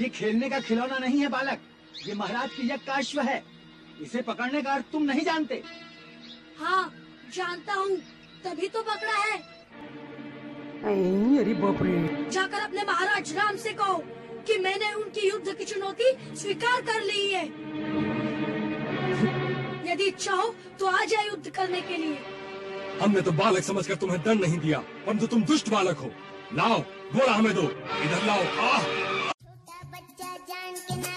ये खेलने का खिलौना नहीं है बालक। ये महाराज की यज्ञ है। इसे पकड़ने का अर्थ तुम नहीं जानते। हाँ जानता हूँ। तभी तो पकड़ा है। अरे बाप रे जाकर अपने महाराज राम से कहो कि मैंने उनकी युद्ध की चुनौती स्वीकार कर ली है। यदि इच्छा हो तो आ जाए युद्ध करने के लिए। हमने तो बालक समझकर तुम्हें दंड नहीं दिया परंतु तुम दुष्ट बालक हो। लाओ घोड़ा हमें दो। इधर लाओ आह! जान के ना